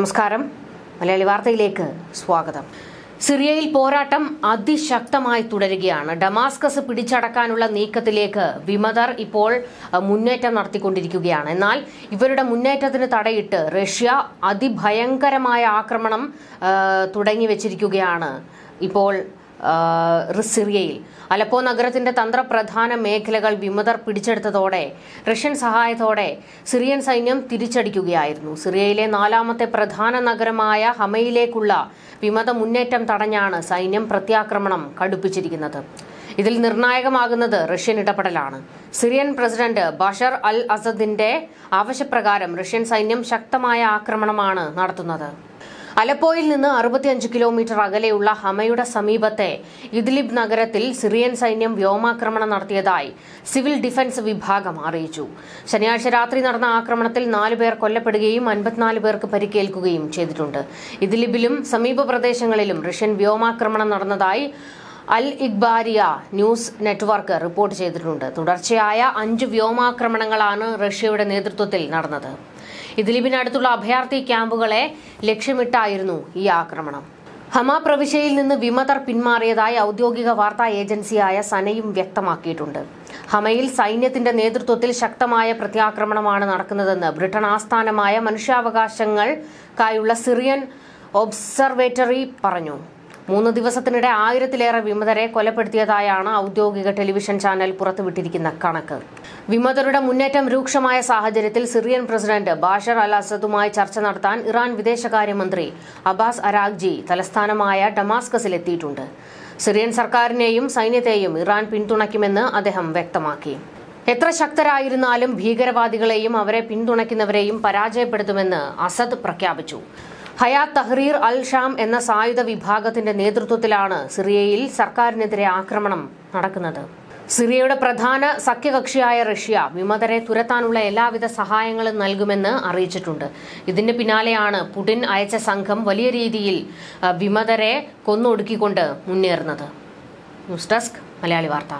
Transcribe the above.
നമസ്കാരം. മലയാളി വാർത്തയിലേക്ക് സ്വാഗതം. സിറിയയിൽ പോരാട്ടം അതിശക്തമായി തുടരുകയാണ്. ഡമാസ്കസ് പിടിച്ചടക്കാനുള്ള നീക്കത്തിലേക്ക് വിമതർ ഇപ്പോൾ മുന്നേറ്റം നടത്തിക്കൊണ്ടിരിക്കുകയാണ്. എന്നാൽ ഇവരുടെ മുന്നേറ്റത്തിന് തടയിട്ട് റഷ്യ അതിഭയങ്കരമായ ആക്രമണം തുടങ്ങി വെച്ചിരിക്കുകയാണ് ഇപ്പോൾ സിറിയയിൽ അലപ്പോ നഗരത്തിന്റെ തന്ത്രപ്രധാന മേഖലകൾ വിമതർ പിടിച്ചെടുത്തതോടെ റഷ്യൻ സഹായത്തോടെ സിറിയൻ സൈന്യം തിരിച്ചടിക്കുകയായിരുന്നു. സിറിയയിലെ നാലാമത്തെ പ്രധാന നഗരമായ ഹമയിലേക്കുള്ള വിമത മുന്നേറ്റം തടഞ്ഞാണ് സൈന്യം പ്രത്യാക്രമണം കടുപ്പിച്ചിരിക്കുന്നത്. ഇതിൽ നിർണായകമാകുന്നത് റഷ്യൻ ഇടപെടലാണ്. സിറിയൻ പ്രസിഡന്റ് ബഷർ അൽ അസദിന്റെ ആവശ്യപ്രകാരം റഷ്യൻ സൈന്യം ശക്തമായ ആക്രമണമാണ് നടത്തുന്നത്. അലപ്പോയിൽ നിന്ന് അറുപത്തിയഞ്ച് കിലോമീറ്റർ അകലെയുള്ള ഹമയുടെ സമീപത്തെ ഇദ്ലിബ് നഗരത്തിൽ സിറിയൻ സൈന്യം വ്യോമാക്രമണം നടത്തിയതായി സിവിൽ ഡിഫൻസ് വിഭാഗം അറിയിച്ചു. ശനിയാഴ്ച രാത്രി നടന്ന ആക്രമണത്തിൽ നാലു പേർ കൊല്ലപ്പെടുകയും അൻപത്തിനാല് പേർക്ക് പരിക്കേൽക്കുകയും ചെയ്തിട്ടുണ്ട്. ഇദ്ലിബിലും സമീപ പ്രദേശങ്ങളിലും റഷ്യൻ വ്യോമാക്രമണം നടന്നതായി Al Ikhbariya news network report ചെയ്തിട്ടുണ്ട്. തുടർച്ചയായ അഞ്ച് വ്യോമാക്രമണങ്ങളാണ് റഷ്യയുടെ നേതൃത്വത്തിൽ നടന്നത്. ഇദ്ലിബിനടുത്തുള്ള അഭയാർത്ഥി ക്യാമ്പുകളെ ലക്ഷ്യമിട്ടായിരുന്നു ഈ ആക്രമണം. ഹമ പ്രവിശ്യയിൽ നിന്ന് വിമതർ പിന്മാറിയതായി ഔദ്യോഗിക വാർത്താ ഏജൻസിയായ സനയും വ്യക്തമാക്കിയിട്ടുണ്ട്. ഹമയിൽ സൈന്യത്തിന്റെ നേതൃത്വത്തിൽ ശക്തമായ പ്രത്യാക്രമണമാണ് നടക്കുന്നതെന്ന് ബ്രിട്ടൻ ആസ്ഥാനമായ മനുഷ്യാവകാശങ്ങൾക്കായുള്ള സിറിയൻ ഒബ്സർവേറ്ററി പറഞ്ഞു. മൂന്ന് ദിവസത്തിനിടെ ആയിരത്തിലേറെ വിമതരെ കൊലപ്പെടുത്തിയതായാണ് ഔദ്യോഗിക ടെലിവിഷൻ ചാനൽ പുറത്തുവിട്ടിരിക്കുന്ന കണക്ക്. വിമതരുടെ മുന്നേറ്റം രൂക്ഷമായ സാഹചര്യത്തിൽ സിറിയൻ പ്രസിഡന്റ് ബാഷർ അൽ അസദുമായി ചർച്ച നടത്താൻ ഇറാൻ വിദേശകാര്യമന്ത്രി അബ്ബാസ് അരാഗ്ജി തലസ്ഥാനമായ ഡമാസ്കസിലെത്തിയിട്ടുണ്ട്. സിറിയൻ സർക്കാരിനെയും സൈന്യത്തെയും ഇറാൻ പിന്തുണയ്ക്കുമെന്ന് അദ്ദേഹം വ്യക്തമാക്കി. എത്ര ശക്തരായിരുന്നാലും ഭീകരവാദികളെയും അവരെ പിന്തുണയ്ക്കുന്നവരെയും പരാജയപ്പെടുത്തുമെന്ന് അസദ് പ്രഖ്യാപിച്ചു. ഹയാത്ത് തഹ്രീർ അൽ ഷാം എന്ന സായുധ വിഭാഗത്തിന്റെ നേതൃത്വത്തിലാണ് സിറിയയിൽ സർക്കാരിനെതിരെ ആക്രമണം നടക്കുന്നത്. സിറിയയുടെ പ്രധാന സഖ്യകക്ഷിയായ റഷ്യ വിമതരെ തുരത്താനുള്ള എല്ലാവിധ സഹായങ്ങളും നൽകുമെന്ന് അറിയിച്ചിട്ടുണ്ട്. ഇതിന് പിന്നാലെയാണ് പുടിൻ അയച്ച സംഘം വലിയ രീതിയിൽ വിമതരെ കൊന്നൊടുക്കിക്കൊണ്ട് മുന്നേറുന്നത്. News desk Malayali Vartha.